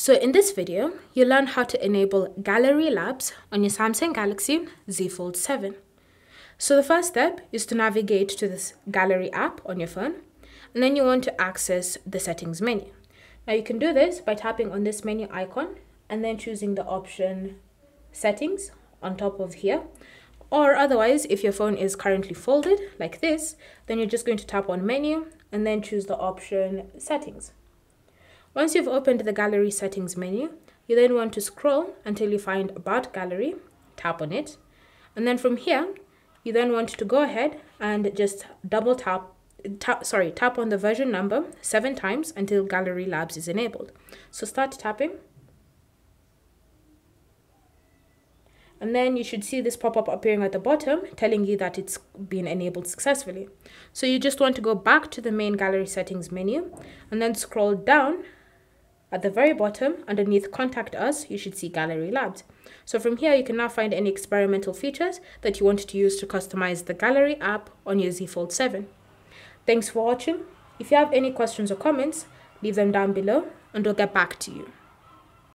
So in this video, you'll learn how to enable Gallery Labs on your Samsung Galaxy Z Fold 7. So the first step is to navigate to this Gallery app on your phone, and then you want to access the settings menu. Now you can do this by tapping on this menu icon and then choosing the option settings on top of here. Or otherwise, if your phone is currently folded like this, then you're just going to tap on menu and then choose the option settings. Once you've opened the gallery settings menu, you then want to scroll until you find about gallery, tap on it. And then from here, you then want to go ahead and just double tap tap sorry tap on the version number seven times until gallery labs is enabled. So start tapping. And then you should see this pop-up appearing at the bottom telling you that it's been enabled successfully. So you just want to go back to the main gallery settings menu and then scroll down at the very bottom, underneath Contact Us, you should see Gallery Labs. So from here, you can now find any experimental features that you want to use to customize the Gallery app on your Z Fold 7. Thanks for watching. If you have any questions or comments, leave them down below and we'll get back to you.